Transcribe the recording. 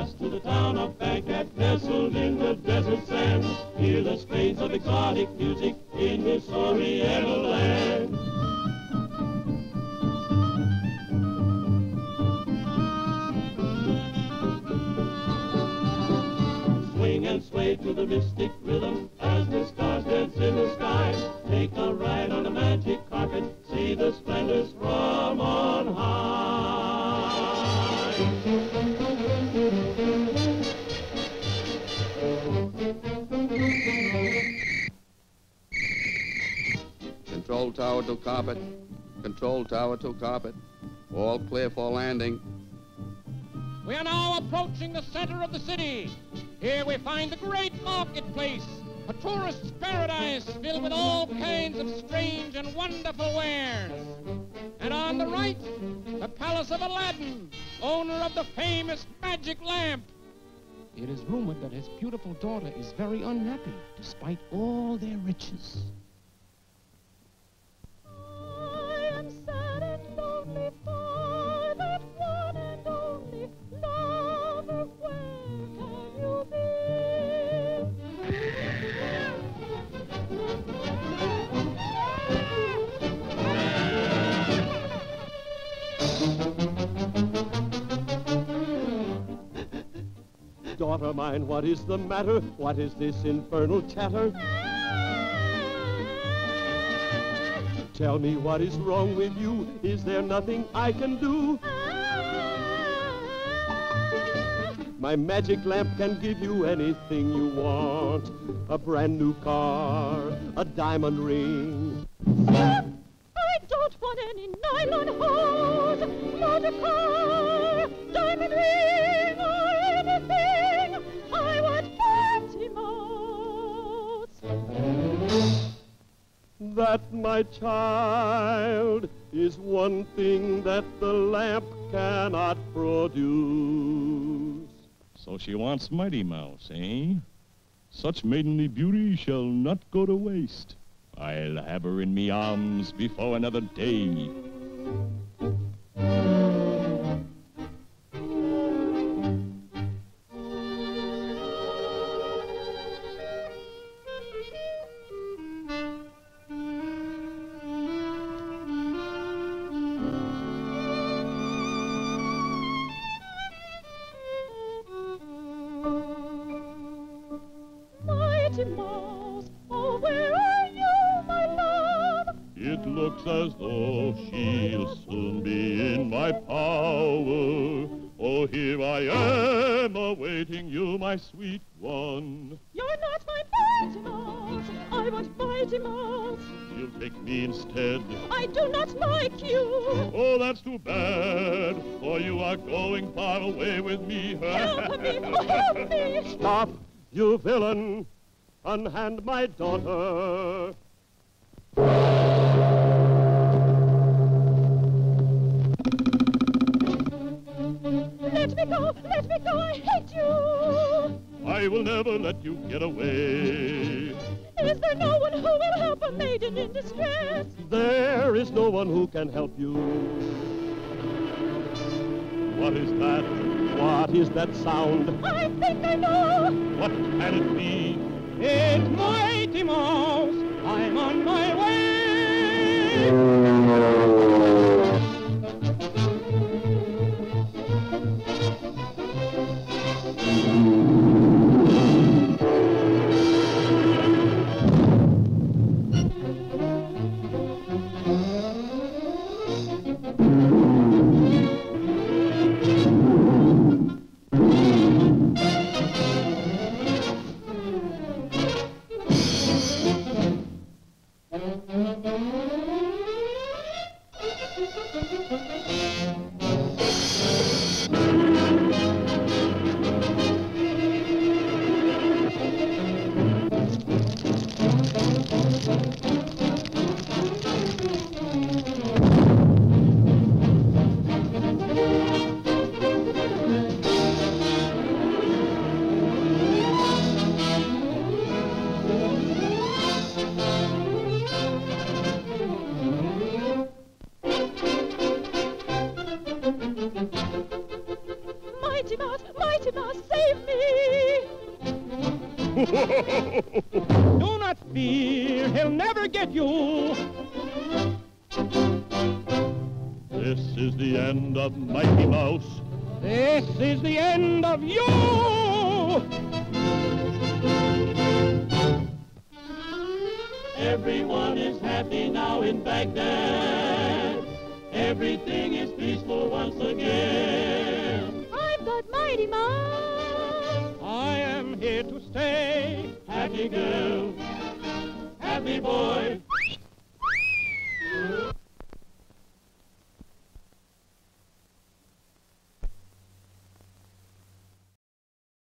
us to the town of Baghdad, nestled in the desert sand. Hear the strains of exotic music in this Oriental land. Swing and sway to the mystic rhythm as the stars dance in the sky. Control tower to carpet. Control tower to carpet. All clear for landing. We are now approaching the center of the city. Here we find the great marketplace, a tourist's paradise filled with all kinds of strange and wonderful wares. And on the right, the palace of Aladdin, owner of the famous magic lamp. It is rumored that his beautiful daughter is very unhappy despite all their riches. Daughter mine, what is the matter? What is this infernal chatter? Tell me what is wrong with you? Is there nothing I can do? My magic lamp can give you anything you want. A brand new car, a diamond ring. I don't want any nylon hose, motor car, diamond ring, That, my child, is one thing that the lamp cannot produce. So she wants Mighty Mouse, eh? Such maidenly beauty shall not go to waste. I'll have her in me arms before another day. Mighty Mouse, oh, where are you, my love? It looks as though she'll soon be in my power. Oh, here I am awaiting you, my sweet one. You're not my Mighty Mouse. I want Mighty Mouse. You'll take me instead. I do not like you. Oh, that's too bad, for you are going far away with me. Help me, oh, help me. Stop, you villain! Unhand my daughter. Let me go, let me go, I hate you. I will never let you get away. Is there no one who will help a maiden in distress? There is no one who can help you. What is that? What is that sound? I think I know. What can it be? It's Mighty Mouse. Mighty save me. Do not fear, he'll never get you. This is the end of Mighty Mouse. This is the end of you. Everyone is happy now in Baghdad. Everything is peaceful once again. Mighty Mouse. I am here to stay. Happy girl, happy boy,